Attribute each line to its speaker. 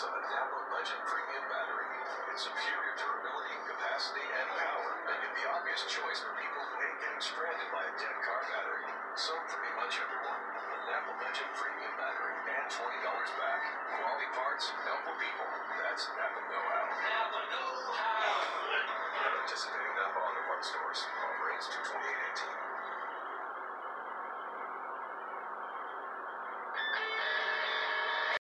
Speaker 1: Legend Premium Battery. Its superior durability, capacity, and power make it the obvious choice for people who hate getting stranded by a dead car battery. So pretty much everyone. The Napa Legend Premium Battery and $20 back. Quality parts, helpful people. That's Napa Know-How.
Speaker 2: Napa know-how.
Speaker 1: Participating Napa Auto Parts stores. Offer ends to